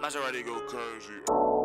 Maserati go crazy.